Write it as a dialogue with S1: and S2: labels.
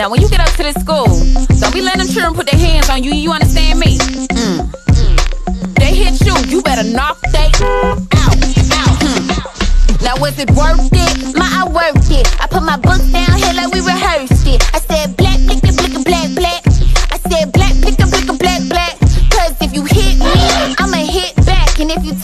S1: Now when you get up to this school, don't be letting them children put their hands on you. You understand me? Mm. They hit you, you better knock they out. Now was it worth it?
S2: My, I worked it. I put my book down here like we rehearsed it. I said black, blick, blick, black, black. I said black, blick, blick, black, black. Cause if you hit me, I'ma hit back. And if you